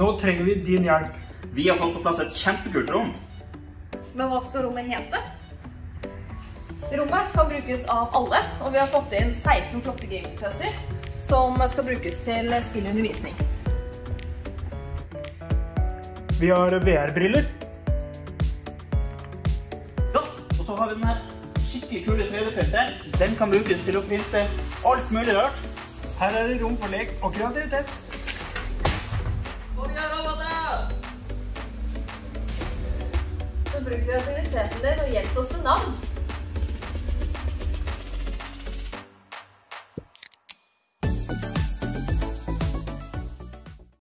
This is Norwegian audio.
Nå trenger vi din hjelp. Vi har fått på plass et kjempekult rom. Men hva skal rommet hete? Rommet kan brukes av alle, og vi har fått inn 16 flotte gamingplasser som skal brukes til spillundervisning. Vi har VR-briller. Ja, og så har vi den her skikkelig kule 3D-printeren. Den kan brukes til å printe alt mulig rart. Her er det rom for lek og kreativitet. Så bruk kreativiteten din og hjelp oss med navn.